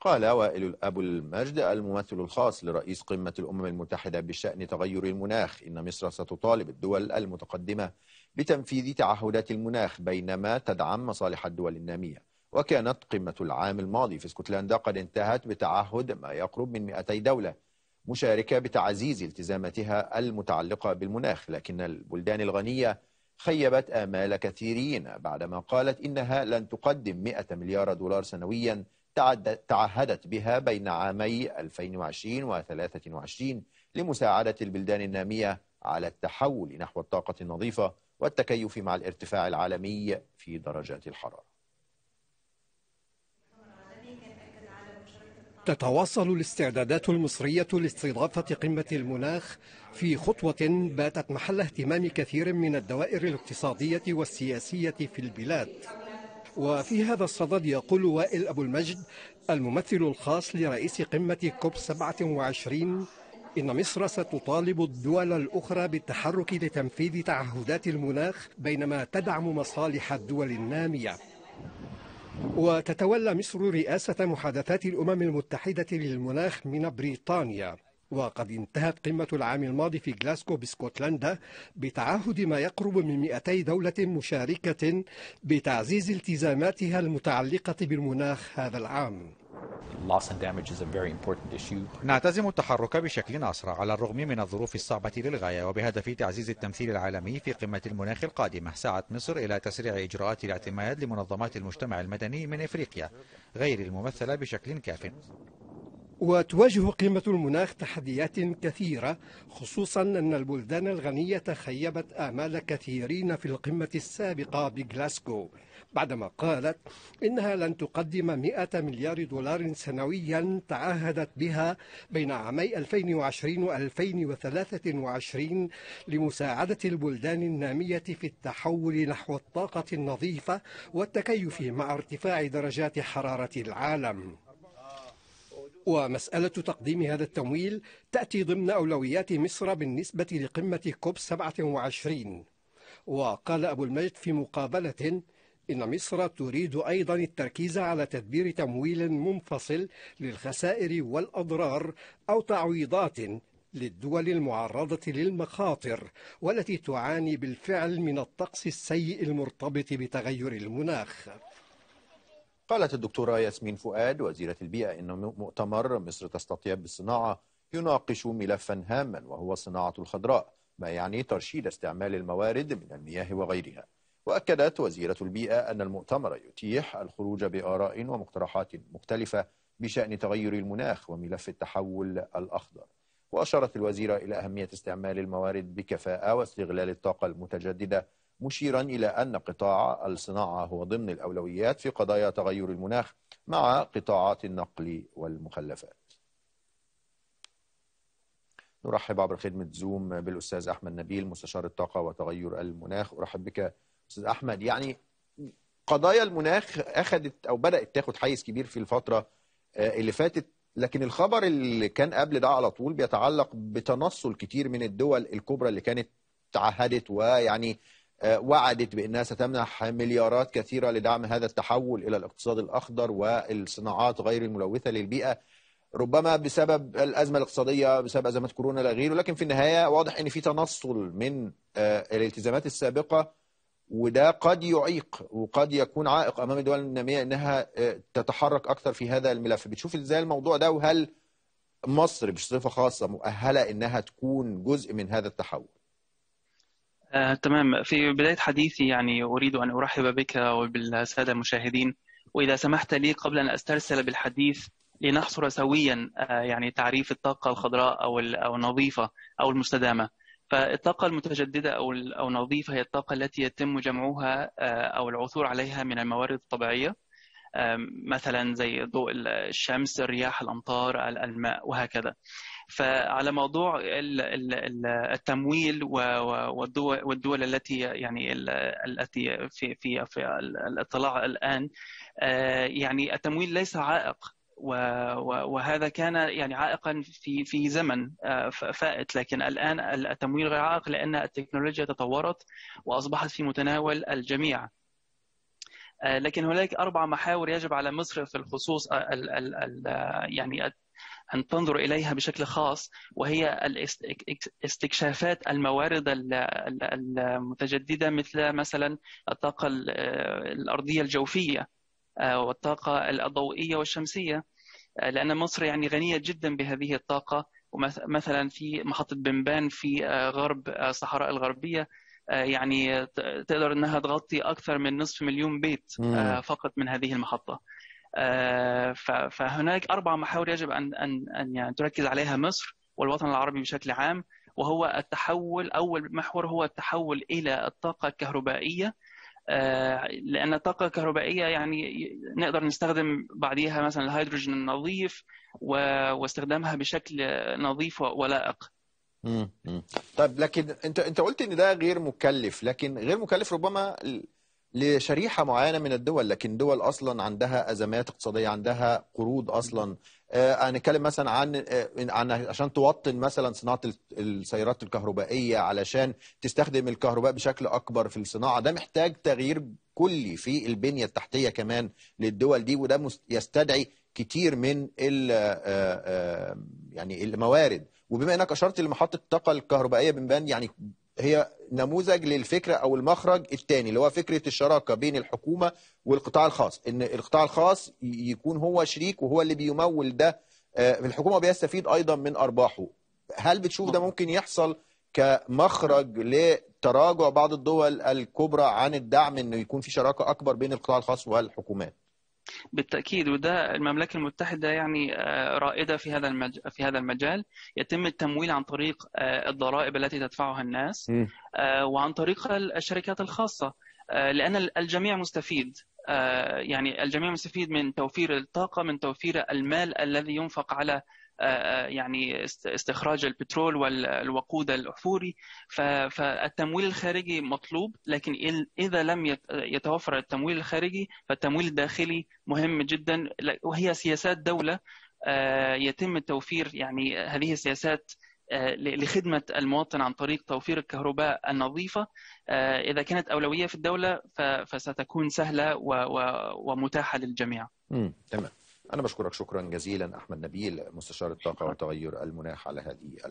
قال وائل أبو المجد الممثل الخاص لرئيس قمة الأمم المتحدة بشأن تغير المناخ إن مصر ستطالب الدول المتقدمة بتنفيذ تعهدات المناخ بينما تدعم مصالح الدول النامية. وكانت قمة العام الماضي في اسكتلندا قد انتهت بتعهد ما يقرب من 200 دولة مشاركة بتعزيز التزاماتها المتعلقة بالمناخ لكن البلدان الغنية خيبت آمال كثيرين بعدما قالت إنها لن تقدم 100 مليار دولار سنويا تعهدت بها بين عامي 2020 و 2023 لمساعدة البلدان النامية على التحول نحو الطاقة النظيفة والتكيف مع الارتفاع العالمي في درجات الحرارة. تتواصل الاستعدادات المصرية لاستضافة قمة المناخ في خطوة باتت محل اهتمام كثير من الدوائر الاقتصادية والسياسية في البلاد. وفي هذا الصدد يقول وائل أبو المجد الممثل الخاص لرئيس قمة كوب 27 إن مصر ستطالب الدول الأخرى بالتحرك لتنفيذ تعهدات المناخ بينما تدعم مصالح الدول النامية. وتتولى مصر رئاسة محادثات الأمم المتحدة للمناخ من بريطانيا. وقد انتهت قمة العام الماضي في غلاسكو بسكوتلندا بتعهد ما يقرب من 200 دولة مشاركة بتعزيز التزاماتها المتعلقة بالمناخ هذا العام. نعتزم التحرك بشكل أسرع على الرغم من الظروف الصعبة للغاية وبهدف تعزيز التمثيل العالمي في قمة المناخ القادمة. سعت مصر إلى تسريع إجراءات الاعتماد لمنظمات المجتمع المدني من إفريقيا غير الممثلة بشكل كاف. وتواجه قيمة المناخ تحديات كثيرة خصوصا أن البلدان الغنية خيبت آمال كثيرين في القمة السابقة بغلاسكو بعدما قالت إنها لن تقدم 100 مليار دولار سنويا تعهدت بها بين عامي 2020 و 2023 لمساعدة البلدان النامية في التحول نحو الطاقة النظيفة والتكيف مع ارتفاع درجات حرارة العالم. ومسألة تقديم هذا التمويل تأتي ضمن أولويات مصر بالنسبة لقمة كوب 27 وقال أبو المجد في مقابلة إن مصر تريد أيضا التركيز على تدبير تمويل منفصل للخسائر والأضرار أو تعويضات للدول المعرضة للمخاطر والتي تعاني بالفعل من الطقس السيء المرتبط بتغير المناخ. قالت الدكتورة ياسمين فؤاد وزيرة البيئة إن مؤتمر مصر تستطيب بالصناعة. يناقش ملفا هاما وهو الصناعة الخضراء ما يعني ترشيد استعمال الموارد من المياه وغيرها. وأكدت وزيرة البيئة أن المؤتمر يتيح الخروج بآراء ومقترحات مختلفة بشأن تغير المناخ وملف التحول الأخضر. وأشارت الوزيرة إلى أهمية استعمال الموارد بكفاءة واستغلال الطاقة المتجددة مشيرا إلى أن قطاع الصناعة هو ضمن الأولويات في قضايا تغير المناخ مع قطاعات النقل والمخلفات. نرحب عبر خدمة زوم بالأستاذ أحمد نبيل مستشار الطاقة وتغير المناخ. أرحب بك أستاذ أحمد. يعني قضايا المناخ أخذت أو بدأت تاخد حيز كبير في الفترة اللي فاتت لكن الخبر اللي كان قبل ده على طول بيتعلق بتنصل كتير من الدول الكبرى اللي كانت تعهدت ويعني وعدت بأنها ستمنح مليارات كثيرة لدعم هذا التحول إلى الاقتصاد الأخضر والصناعات غير الملوثة للبيئة ربما بسبب الأزمة الاقتصادية بسبب أزمات كورونا إلى غيره لكن في النهاية واضح أن في تنصل من الالتزامات السابقة وده قد يعيق وقد يكون عائق أمام الدول النامية أنها تتحرك أكثر في هذا الملف. بتشوف إزاي الموضوع ده وهل مصر بصفة خاصة مؤهلة أنها تكون جزء من هذا التحول؟ آه، تمام. في بداية حديثي يعني أريد أن أرحب بك وبالسادة المشاهدين وإذا سمحت لي قبل أن أسترسل بالحديث لنحصر سويا آه، يعني تعريف الطاقة الخضراء أو أو النظيفة أو المستدامة. فالطاقة المتجددة أو أو النظيفة هي الطاقة التي يتم جمعها آه، أو العثور عليها من الموارد الطبيعية. مثلا زي ضوء الشمس الرياح الأمطار الماء وهكذا. فعلى موضوع التمويل والدول التي يعني التي في في في الاطلاع الآن يعني التمويل ليس عائق. وهذا كان يعني عائقا في في زمن فائت. لكن الآن التمويل غير عائق لأن التكنولوجيا تطورت وأصبحت في متناول الجميع. لكن هناك أربع محاور يجب على مصر في الخصوص ال ال ال يعني أن تنظر إليها بشكل خاص وهي استكشافات الموارد المتجددة مثل مثلا الطاقة الأرضية الجوفية والطاقة الضوئية والشمسية. لأن مصر يعني غنية جدا بهذه الطاقة ومثلا في محطة بنبان في غرب الصحراء الغربية. يعني تقدر إنها تغطي أكثر من نصف مليون بيت فقط من هذه المحطة. فهناك أربع محاور يجب ان ان أن يعني تركز عليها مصر والوطن العربي بشكل عام وهو التحول أول محور هو التحول إلى الطاقة الكهربائية. لأن الطاقة الكهربائية يعني نقدر نستخدم بعديها مثلا الهيدروجين النظيف واستخدامها بشكل نظيف ولائق. مم. طيب لكن انت انت قلت إن ده غير مكلف لكن غير مكلف ربما لشريحة معينة من الدول لكن دول أصلا عندها أزمات اقتصادية عندها قروض أصلا آه هنتكلم مثلا عن آه عن عشان توطن مثلا صناعة السيارات الكهربائية علشان تستخدم الكهرباء بشكل أكبر في الصناعة ده محتاج تغيير كلي في البنية التحتية كمان للدول دي وده يستدعي كتير من ال آه يعني الموارد. وبما إنك أشرت لمحطة الطاقة الكهربائية بنبان يعني هي نموذج للفكره أو المخرج الثاني اللي هو فكرة الشراكة بين الحكومة والقطاع الخاص. إن القطاع الخاص يكون هو شريك وهو اللي بيمول ده الحكومة بيستفيد أيضا من أرباحه. هل بتشوف ده ممكن يحصل كمخرج لتراجع بعض الدول الكبرى عن الدعم إنه يكون في شراكة أكبر بين القطاع الخاص والحكومات. بالتأكيد وده المملكة المتحدة يعني رائدة في هذا في هذا المجال. يتم التمويل عن طريق الضرائب التي تدفعها الناس وعن طريق الشركات الخاصة. لأن الجميع مستفيد. يعني الجميع مستفيد من توفير الطاقة من توفير المال الذي ينفق على يعني استخراج البترول والوقود الأحفوري. فالتمويل الخارجي مطلوب لكن إذا لم يتوفر التمويل الخارجي فالتمويل الداخلي مهم جدا. وهي سياسات دولة يتم التوفير يعني هذه السياسات لخدمة المواطن عن طريق توفير الكهرباء النظيفة. إذا كانت أولوية في الدولة فستكون سهلة ومتاحة للجميع. تمام. أنا بشكرك شكرا جزيلا أحمد نبيل مستشار الطاقة وتغير المناخ على هذه